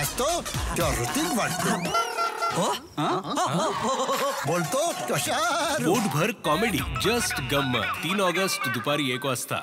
असतो वाटतो बोलतो तो शाहरुख पोटभर कॉमेडी जस्ट गम्मत तीन ऑगस्ट दुपारी एक वाजता